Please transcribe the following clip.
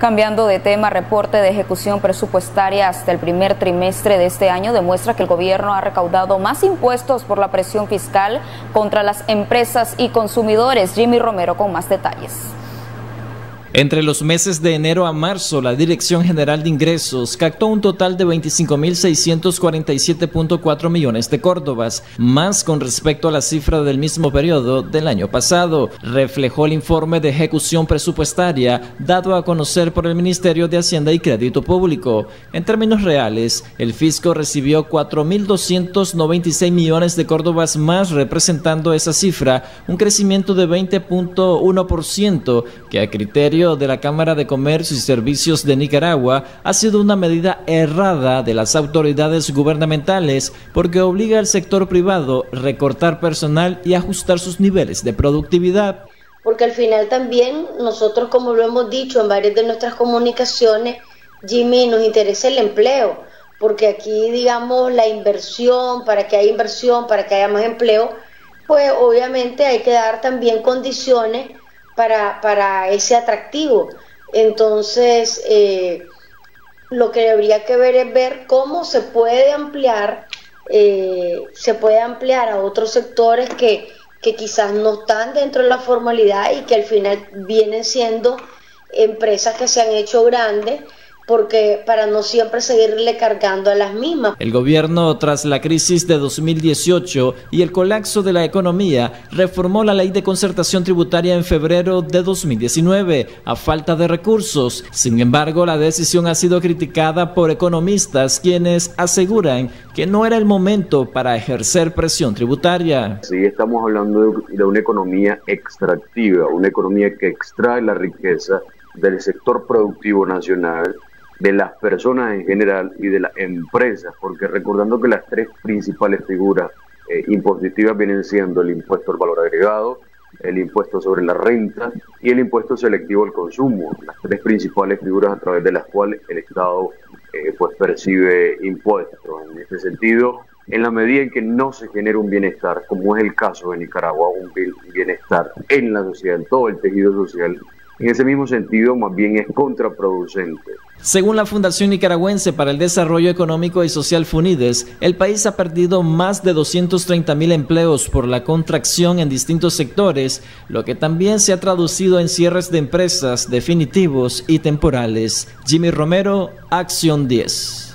Cambiando de tema, reporte de ejecución presupuestaria hasta el primer trimestre de este año demuestra que el gobierno ha recaudado más impuestos por la presión fiscal contra las empresas y consumidores. Jimmy Romero con más detalles. Entre los meses de enero a marzo, la Dirección General de Ingresos captó un total de 25.647.4 millones de córdobas, más con respecto a la cifra del mismo periodo del año pasado, reflejó el informe de ejecución presupuestaria dado a conocer por el Ministerio de Hacienda y Crédito Público. En términos reales, el fisco recibió 4.296 millones de córdobas más representando esa cifra, un crecimiento de 20.1% que a criterio de la Cámara de Comercio y Servicios de Nicaragua ha sido una medida errada de las autoridades gubernamentales porque obliga al sector privado a recortar personal y ajustar sus niveles de productividad. Porque al final también nosotros, como lo hemos dicho en varias de nuestras comunicaciones, Jimmy, nos interesa el empleo, porque aquí, digamos, la inversión, para que haya inversión, para que haya más empleo, pues obviamente hay que dar también condiciones para, ese atractivo. Entonces, eh, lo que habría que ver es ver cómo se puede ampliar, eh, se puede ampliar a otros sectores que, que quizás no están dentro de la formalidad y que al final vienen siendo empresas que se han hecho grandes porque para no siempre seguirle cargando a las mismas. El gobierno, tras la crisis de 2018 y el colapso de la economía, reformó la ley de concertación tributaria en febrero de 2019 a falta de recursos. Sin embargo, la decisión ha sido criticada por economistas quienes aseguran que no era el momento para ejercer presión tributaria. Sí, estamos hablando de una economía extractiva, una economía que extrae la riqueza del sector productivo nacional de las personas en general y de las empresas, porque recordando que las tres principales figuras eh, impositivas vienen siendo el impuesto al valor agregado, el impuesto sobre la renta y el impuesto selectivo al consumo, las tres principales figuras a través de las cuales el Estado eh, pues percibe impuestos. En este sentido, en la medida en que no se genera un bienestar, como es el caso de Nicaragua, un bienestar en la sociedad, en todo el tejido social, en ese mismo sentido más bien es contraproducente. Según la Fundación Nicaragüense para el Desarrollo Económico y Social FUNIDES, el país ha perdido más de 230 mil empleos por la contracción en distintos sectores, lo que también se ha traducido en cierres de empresas definitivos y temporales. Jimmy Romero, Acción 10.